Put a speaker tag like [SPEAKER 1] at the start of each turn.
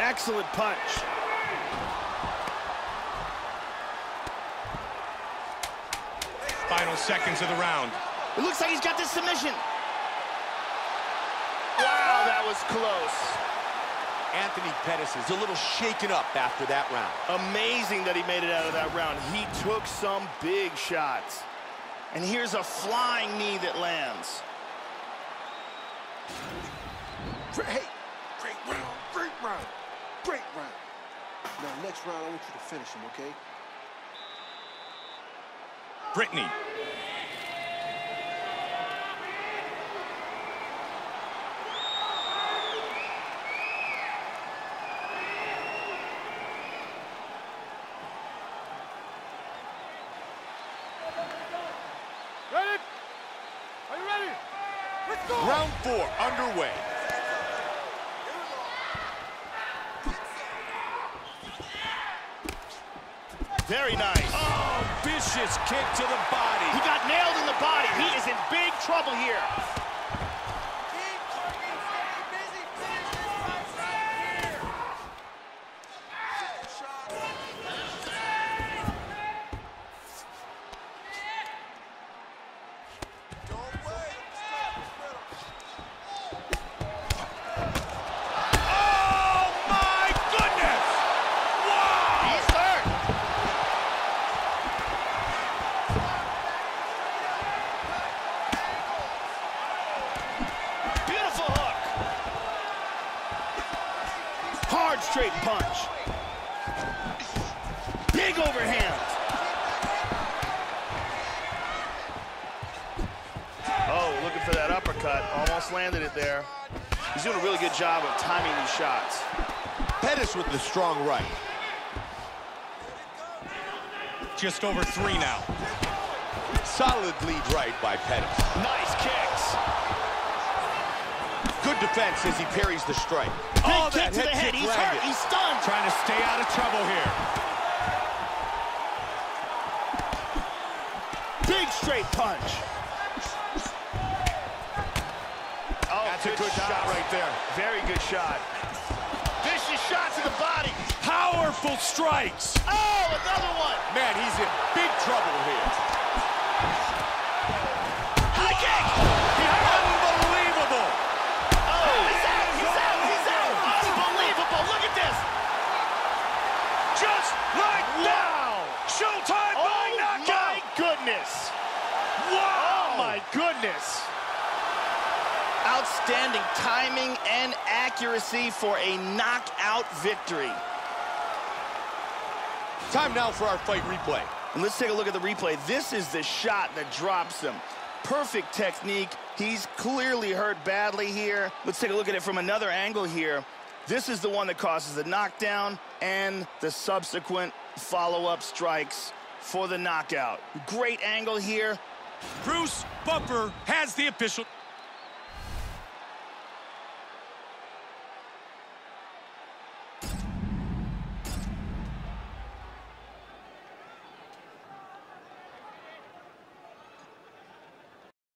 [SPEAKER 1] Excellent punch.
[SPEAKER 2] Final seconds of the round.
[SPEAKER 1] It looks like he's got this submission. Wow, that was close.
[SPEAKER 3] Anthony Pettis is a little shaken up after that round.
[SPEAKER 1] Amazing that he made it out of that round. He took some big shots. And here's a flying knee that lands.
[SPEAKER 4] Hey, great round, great round, great round. Now, next round, I want you to finish him, okay?
[SPEAKER 2] Brittany.
[SPEAKER 5] Ready? Are you ready? Let's go!
[SPEAKER 3] Round four underway.
[SPEAKER 1] Very nice.
[SPEAKER 3] Oh, vicious kick to the body.
[SPEAKER 1] He got nailed in the body. He is in big trouble here.
[SPEAKER 3] Oh, my goodness! Wow!
[SPEAKER 1] He's hurt. Beautiful hook. Hard straight punch. Big overhand. Oh, looking for that uppercut. Almost landed it there. He's doing a really good job of timing these shots.
[SPEAKER 3] Pettis with the strong right.
[SPEAKER 2] Just over three now.
[SPEAKER 3] Solid lead right by Pettis.
[SPEAKER 1] Nice kicks.
[SPEAKER 3] Good defense as he parries the strike.
[SPEAKER 1] Big
[SPEAKER 3] oh,
[SPEAKER 1] kick to the head.
[SPEAKER 3] kick
[SPEAKER 1] He's hurt.
[SPEAKER 3] landed.
[SPEAKER 1] He's stunned.
[SPEAKER 2] Trying to stay out of trouble here.
[SPEAKER 1] Big straight punch. Oh,
[SPEAKER 3] That's a good shot right there.
[SPEAKER 1] Very good shot. Vicious shot to the body.
[SPEAKER 3] Powerful strikes.
[SPEAKER 1] Oh, another one.
[SPEAKER 3] Man, he's in big trouble here.
[SPEAKER 1] Goodness.
[SPEAKER 2] Wow.
[SPEAKER 1] Oh, my goodness. Outstanding timing and accuracy for a knockout victory.
[SPEAKER 3] Time now for our fight replay.
[SPEAKER 1] And let's take a look at the replay. This is the shot that drops him. Perfect technique. He's clearly hurt badly here. Let's take a look at it from another angle here. This is the one that causes the knockdown and the subsequent follow-up strikes for the knockout. Great angle here.
[SPEAKER 2] Bruce Buffer has the official.